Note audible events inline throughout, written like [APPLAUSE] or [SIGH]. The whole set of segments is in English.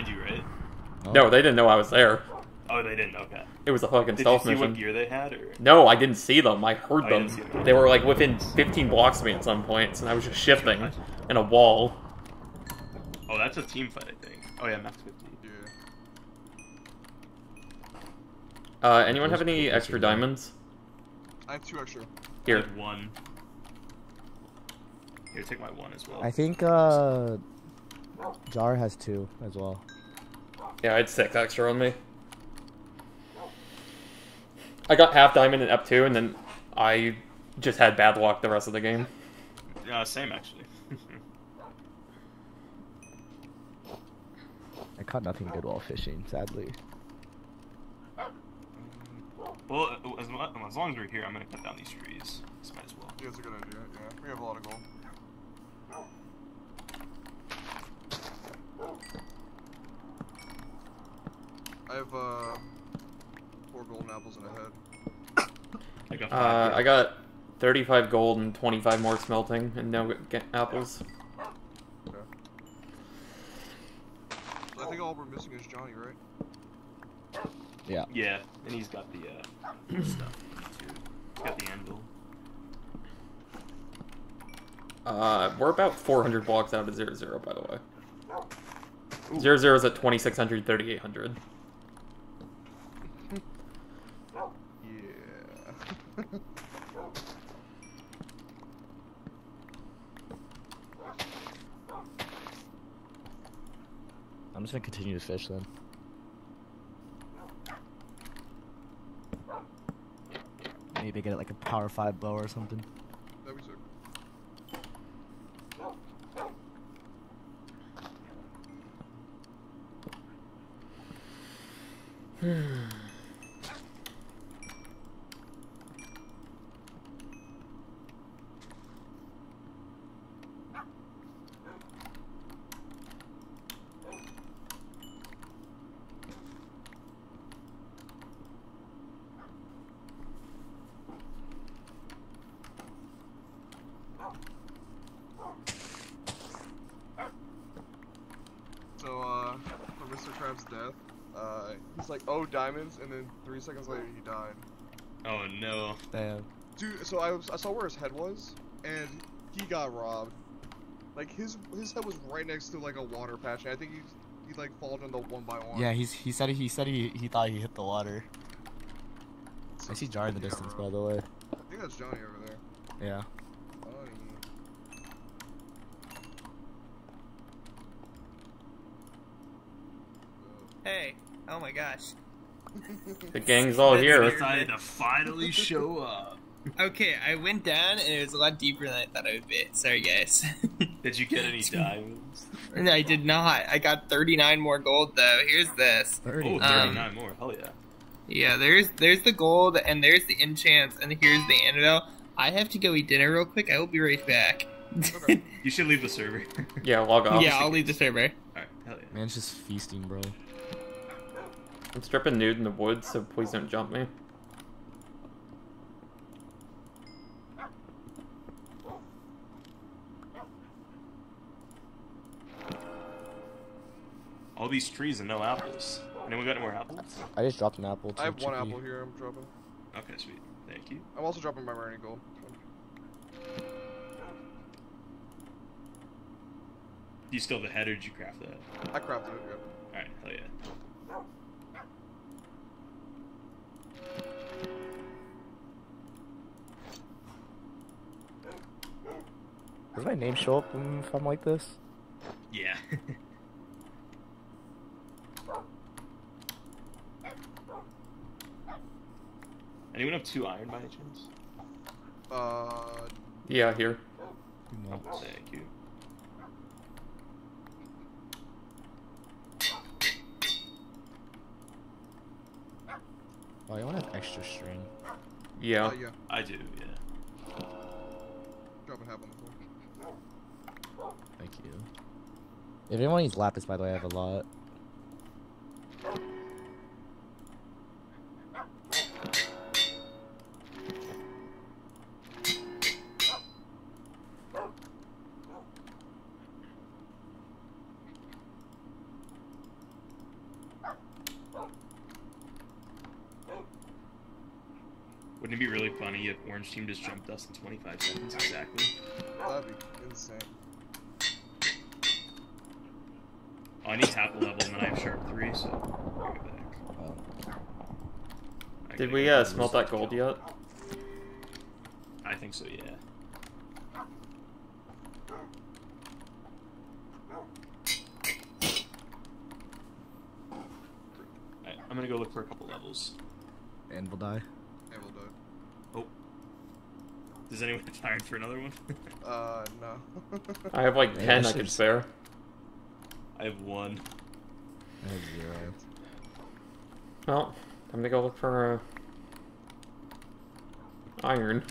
find you, right? Oh. No, they didn't know I was there. Oh, they didn't. Okay. It was a fucking Did you stealth see mission. what gear they had, or? No, I didn't see them. I heard Oh, you them. didn't see them. They were like within 15 blocks of me at some points, and I was just shifting in a wall. Oh, that's a team fight, I think. Oh yeah, max 50. Yeah. Uh, anyone have any extra diamonds? I have two extra. I Here. one. Here, take my one as well. I think uh, Jar has two as well. Yeah, I had six extra on me. I got half diamond and up two, and then I just had bad luck the rest of the game. Yeah, same actually. [LAUGHS] I caught nothing good while fishing, sadly. well, as, as long as we're here, I'm gonna cut down these trees. This might as well. Yeah, that's a good idea. Yeah, we have a lot of gold. I have uh four golden apples in a head. [COUGHS] I got Uh. I got 35 gold and 25 more smelting, and no get apples. Okay. So I think all we're missing is Johnny, right? Yeah. Yeah, and he's got the uh, [COUGHS] stuff too. He's got the anvil. Uh, we're about 400 blocks out of 0, 0, by the way. 0, 0 is at 2600, 3800. Just gonna continue to fish then. Maybe get it like a power five bow or something. That'd be sick. [SIGHS] [SIGHS] [SIGHS] So, uh, for Mr. Krabs' death, uh, he's like, oh, diamonds, and then three seconds later he died. Oh no. Damn. Dude, so I, was, I saw where his head was, and he got robbed. Like, his his head was right next to, like, a water patch, and I think he, he like, followed into the one by one. Yeah, he's he said he said he he thought he hit the water. So- I see Jar in the yeah, distance, bro. by the way. I think that's Johnny over there. Yeah. Johnny. Hey, The gang's all here. weird. Decided to finally show up. Okay, I went down and it was a lot deeper than I thought it would be. Sorry, guys. [LAUGHS] Did you get any diamonds? No, I did not. I got 39 more gold though. Here's this. Oh, 30. 39 more. Hell yeah. Yeah, there's there's the gold and there's the enchants and here's the antidote. I have to go eat dinner real quick. I will be right back. [LAUGHS] You should leave the server. Yeah, log off. yeah, I'll leave the server. Alright, hell yeah. Man's just feasting, bro. I'm stripping nude in the woods, so please don't jump me. All these trees and no apples. Anyone got any more apples? I just dropped an apple. I have one apple here I'm dropping. Okay, sweet. Thank you. I'm also dropping my marine gold. Do you still have the head or did you craft that? I crafted it, yeah. Alright, hell yeah. Does my name show up when- if I'm like this? Yeah. [LAUGHS] Anyone have two iron by any chance? Uh, Yeah, here. No. Oh, thank you. Oh, I want an extra string. Yeah. uh, yeah. I do, yeah. Dropping half on the floor. Thank you. If anyone needs lapis, by the way, I have a lot. Wouldn't it be really funny if Orange Team just jumped us in 25 seconds exactly? That'd be insane. Oh, I need half a level and then I have Sharp 3, so I'll get back. I Did gotta we get uh, those smelt that gold kill. yet? I think so, yeah. I, I'm gonna go look for a couple levels. Anvil die. And we'll do it. Oh. Does anyone have time for another one? [LAUGHS] Uh, no. [LAUGHS] I have like 10 I this could spare. I have one. I have zero. Well, I'm gonna go look for uh, iron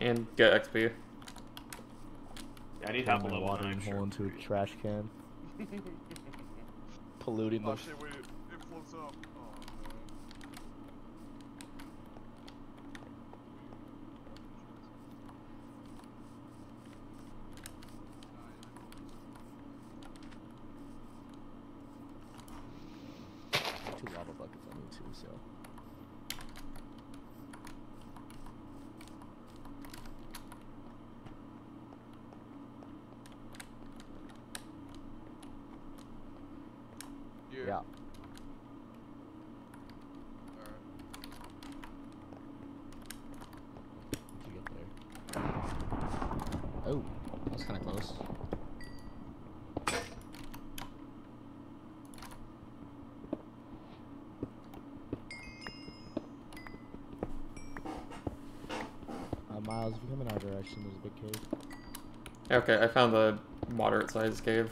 and get XP. Yeah, I need Turn half a my level. watering and hole into a trash can. [LAUGHS] Polluting the. oh shit, wait, it, it floats up. Oh, man. two lava buckets I need too, so. Yeah. Yeah. Alright. To get there. Oh, that's kind of close. Uh, Miles, if you come in our direction, there's a big cave. Okay, I found the moderate sized cave.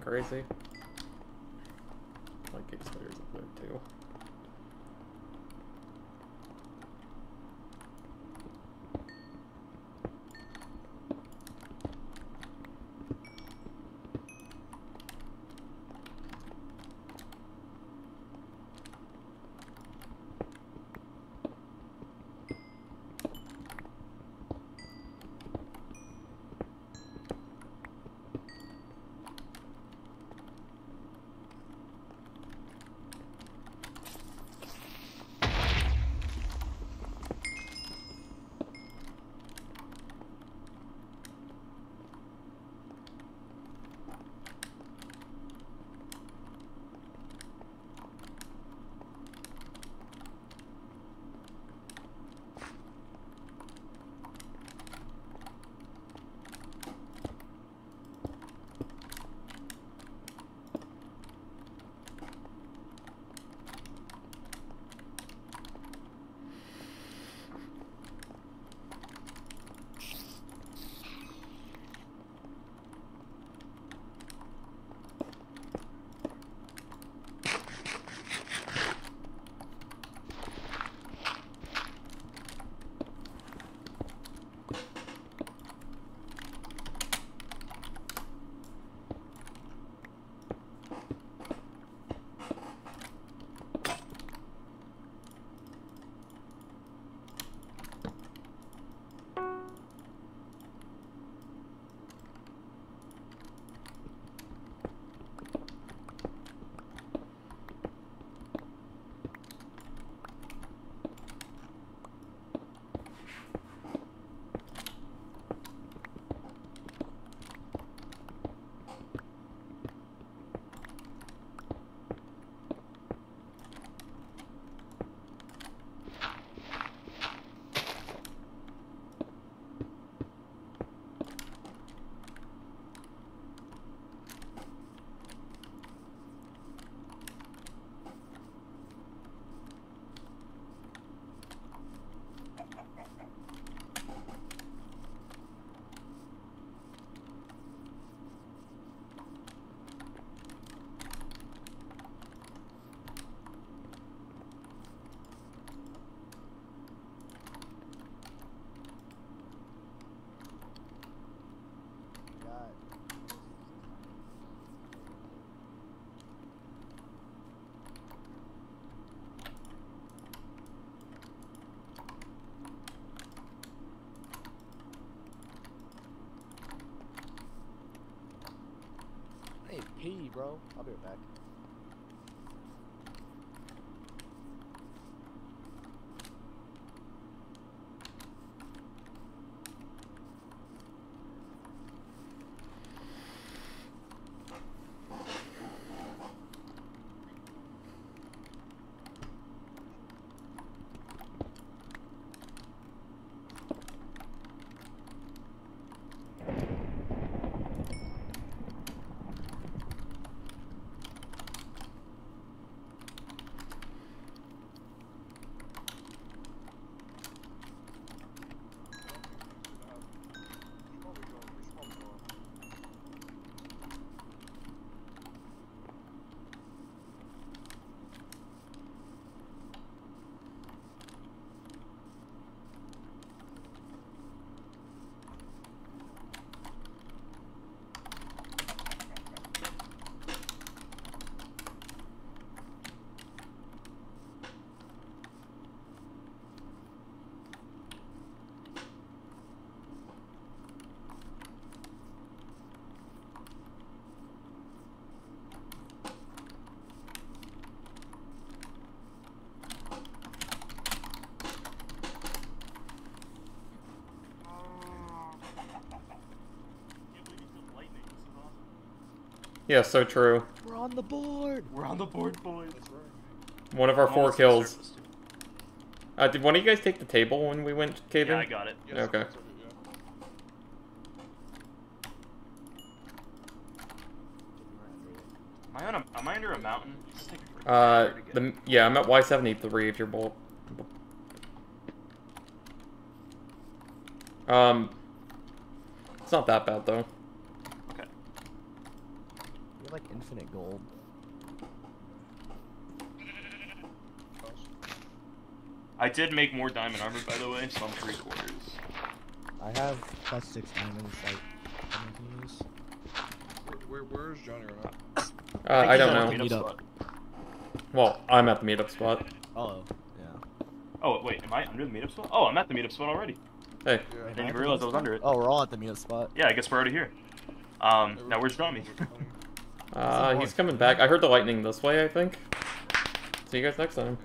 Crazy. Like spiders up there too. Bro. I'll be right back. Yeah, so true. We're on the board. We're on the board, boys. One of our I'm four almost to the kills. surface, too. Uh, did one of you guys take the table when we went caving? Yeah, I got it. Yes, Okay. yeah. Am I on a? Am I under a mountain? This is taking Uh, forever to get- the yeah, I'm at Y73 if you're both. Um, it's not that bad though. Okay. You have like infinite gold. I did make more diamond armor, by the way, so I'm three quarters. I have plus six diamonds. Like, I can use. Where, where, where is Johnny right now? Uh, I don't know. the meetup Meetup. Well, I'm at the meetup spot. Oh, yeah. Oh, wait, am I under the meetup spot? Oh, I'm at the meetup spot already. Hey, Yeah. I didn't even realize meetup I was under it. Oh, we're all at the meetup spot. Yeah, I guess we're already here. Um, now where's Johnny? Uh, he's coming back. I heard the lightning this way, I think. See you guys next time.